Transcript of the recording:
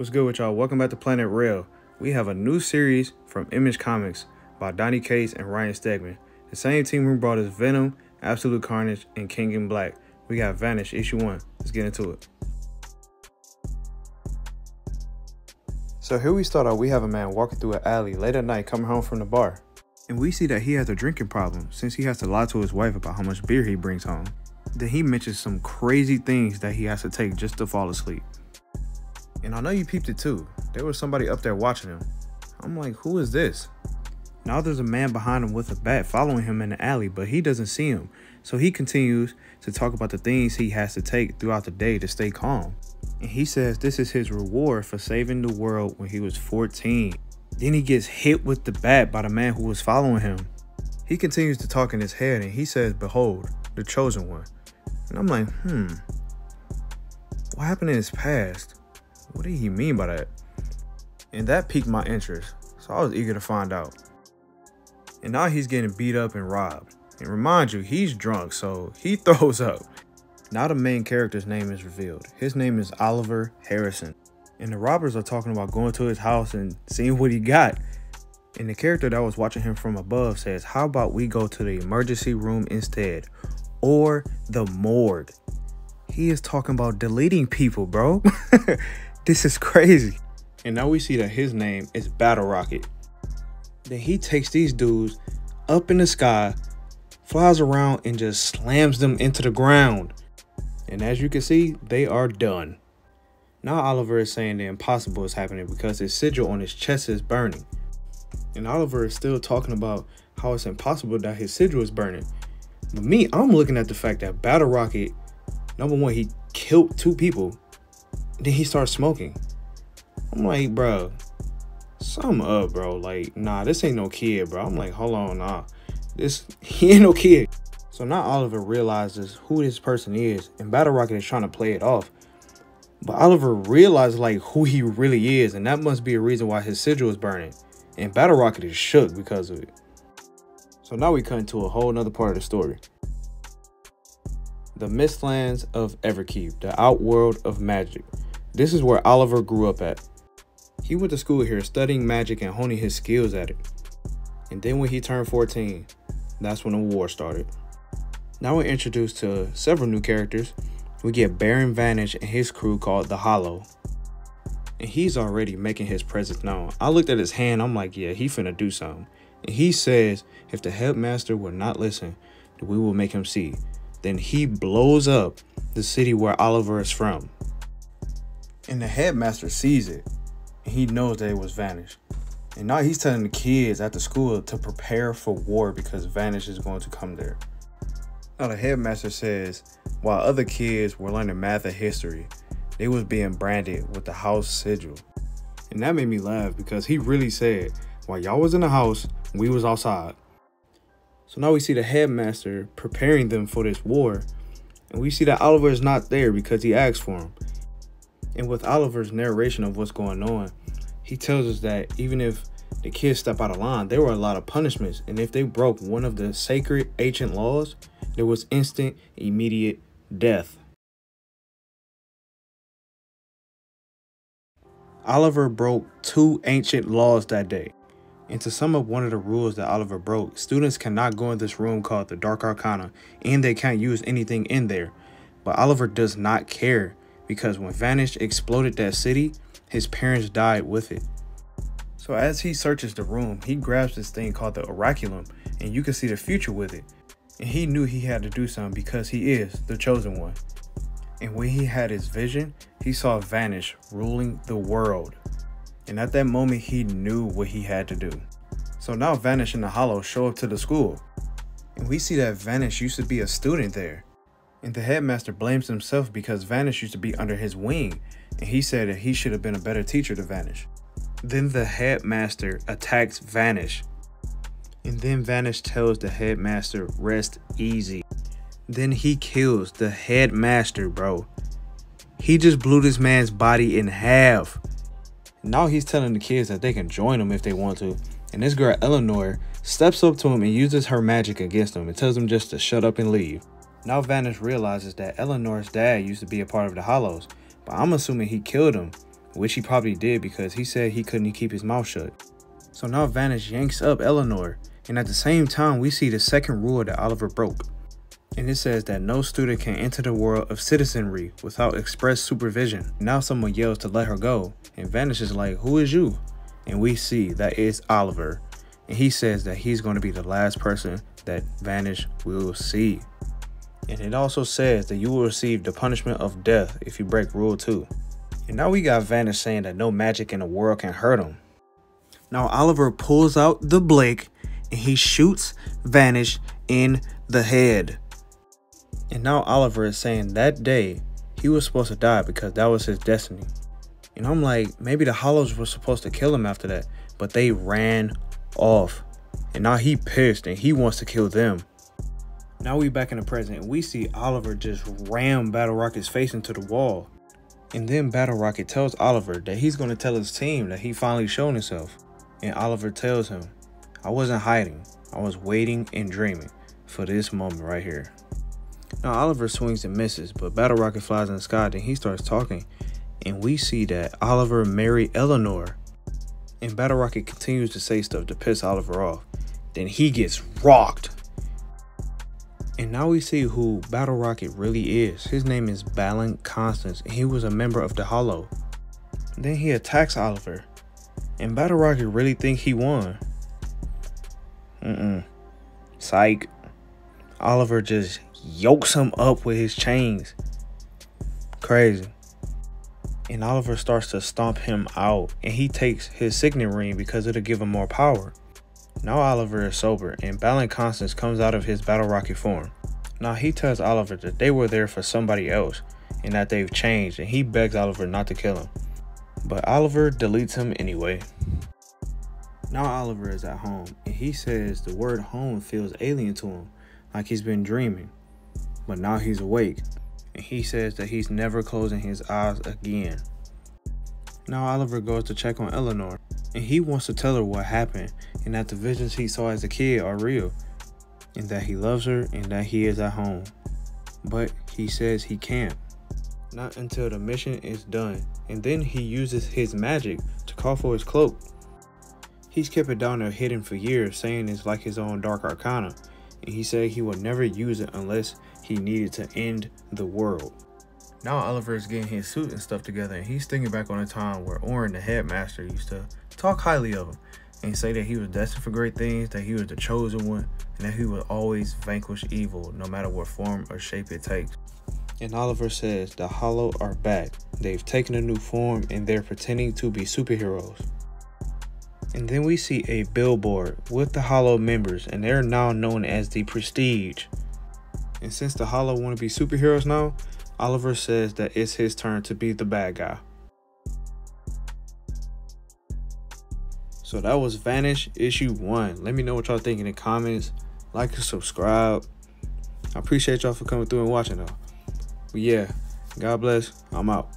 What's good with y'all? Welcome back to Planet Rell. We have a new series from Image Comics by Donny Cates and Ryan Stegman. The same team who brought us Venom, Absolute Carnage, and King in Black. We got Vanish, issue one. Let's get into it. So here we start out, we have a man walking through an alley late at night coming home from the bar. And we see that he has a drinking problem since he has to lie to his wife about how much beer he brings home. Then he mentions some crazy things that he has to take just to fall asleep. And I know you peeped it too. There was somebody up there watching him. I'm like, who is this? Now there's a man behind him with a bat following him in the alley, but he doesn't see him. So he continues to talk about the things he has to take throughout the day to stay calm. And he says this is his reward for saving the world when he was 14. Then he gets hit with the bat by the man who was following him. He continues to talk in his head and he says, Behold, the chosen one. And I'm like, hmm, what happened in his past? What did he mean by that? And that piqued my interest, so I was eager to find out. And now he's getting beat up and robbed. And remind you, he's drunk, so he throws up. Now the main character's name is revealed. His name is Oliver Harrison. And the robbers are talking about going to his house and seeing what he got. And the character that was watching him from above says, How about we go to the emergency room instead? Or the morgue. He is talking about deleting people, bro. this is crazy. And now we see that his name is Battle Rocket. Then he takes these dudes up in the sky, flies around, and just slams them into the ground. And as you can see, they are done. Now Oliver is saying the impossible is happening because his sigil on his chest is burning. And Oliver is still talking about how it's impossible that his sigil is burning. But me, I'm looking at the fact that Battle Rocket, number one, he killed two people. Then he starts smoking. I'm like, bro, something up, bro. Like, nah, this ain't no kid, bro. I'm like, hold on, nah. This, he ain't no kid. So now Oliver realizes who this person is, and Battle Rocket is trying to play it off. But Oliver realized like who he really is, and that must be a reason why his sigil is burning. And Battle Rocket is shook because of it. So now we cut into a whole nother part of the story. The Mistlands of Everkeep, the outworld of magic. This is where Oliver grew up at. He went to school here studying magic and honing his skills at it. And then when he turned 14, that's when the war started. Now we're introduced to several new characters. We get Baron Vanish and his crew called the Hollow. And he's already making his presence known. I looked at his hand, I'm like, yeah, he finna do something. And he says, if the headmaster will not listen, we will make him see. Then he blows up the city where Oliver is from. And the headmaster sees it. And he knows that it was Vanish. And now he's telling the kids at the school to prepare for war because Vanish is going to come there. Now the headmaster says, while other kids were learning math and history, they was being branded with the house sigil. And that made me laugh because he really said, while y'all was in the house, we was outside. So now we see the headmaster preparing them for this war. And we see that Oliver is not there because he asked for him. And with Oliver's narration of what's going on, he tells us that even if the kids step out of line, there were a lot of punishments. And if they broke one of the sacred ancient laws, there was instant, immediate death. Oliver broke two ancient laws that day. And to sum up one of the rules that Oliver broke, students cannot go in this room called the Dark Arcana, and they can't use anything in there. But Oliver does not care, because when Vanish exploded that city, his parents died with it. So as he searches the room, he grabs this thing called the Oraculum, and you can see the future with it. And he knew he had to do something because he is the chosen one. And when he had his vision, he saw Vanish ruling the world. And at that moment, he knew what he had to do. So now Vanish and the Hollow show up to the school. And we see that Vanish used to be a student there. And the headmaster blames himself because Vanish used to be under his wing. And he said that he should have been a better teacher to Vanish. Then the headmaster attacks Vanish and then Vanish tells the headmaster, rest easy. Then he kills the headmaster, bro. He just blew this man's body in half. Now he's telling the kids that they can join him if they want to. And this girl, Eleanor, steps up to him and uses her magic against him and tells him just to shut up and leave. Now Vanish realizes that Eleanor's dad used to be a part of the Hollows, but I'm assuming he killed him which he probably did because he said he couldn't keep his mouth shut. So now Vanish yanks up Eleanor, and at the same time, we see the second rule that Oliver broke. And it says that no student can enter the world of citizenry without express supervision. Now someone yells to let her go, and Vanish is like, Who is you? And we see that it's Oliver, and he says that he's going to be the last person that Vanish will see. And it also says that you will receive the punishment of death if you break Rule 2. And now we got Vanish saying that no magic in the world can hurt him. Now Oliver pulls out the Blake and he shoots Vanish in the head. And now Oliver is saying that day he was supposed to die because that was his destiny. And I'm like, maybe the Hollows were supposed to kill him after that, but they ran off. And now he pissed and he wants to kill them. Now we back in the present we see Oliver just ram Battle Rocket's face into the wall. And then Battle Rocket tells Oliver that he's going to tell his team that he finally shown himself. And Oliver tells him, I wasn't hiding. I was waiting and dreaming for this moment right here. Now Oliver swings and misses, but Battle Rocket flies in the sky and he starts talking. And we see that Oliver married Eleanor. And Battle Rocket continues to say stuff to piss Oliver off. Then he gets rocked and now we see who Battle Rocket really is. His name is Balan Constance, and he was a member of the Hollow. Then he attacks Oliver, and Battle Rocket really think he won. Mm-mm. Psych. Oliver just yokes him up with his chains. Crazy. And Oliver starts to stomp him out, and he takes his signet ring because it'll give him more power. Now Oliver is sober, and Balan Constance comes out of his Battle Rocket form. Now he tells Oliver that they were there for somebody else, and that they've changed, and he begs Oliver not to kill him. But Oliver deletes him anyway. Now Oliver is at home, and he says the word home feels alien to him, like he's been dreaming. But now he's awake, and he says that he's never closing his eyes again. Now Oliver goes to check on Eleanor, and he wants to tell her what happened and that the visions he saw as a kid are real and that he loves her and that he is at home. But he says he can't. Not until the mission is done, and then he uses his magic to call for his cloak. He's kept it down there hidden for years, saying it's like his own dark arcana, and he said he would never use it unless he needed to end the world. Now Oliver is getting his suit and stuff together, and he's thinking back on a time where Auron, the headmaster, used to talk highly of him and say that he was destined for great things, that he was the chosen one, and that he would always vanquish evil, no matter what form or shape it takes. And Oliver says the Hollow are back. They've taken a new form and they're pretending to be superheroes. And then we see a billboard with the Hollow members, and they're now known as the Prestige. And since the Hollow want to be superheroes now, Oliver says that it's his turn to be the bad guy. So that was Vanish issue one. Let me know what y'all think in the comments. Like and subscribe. I appreciate y'all for coming through and watching though. But yeah, God bless. I'm out.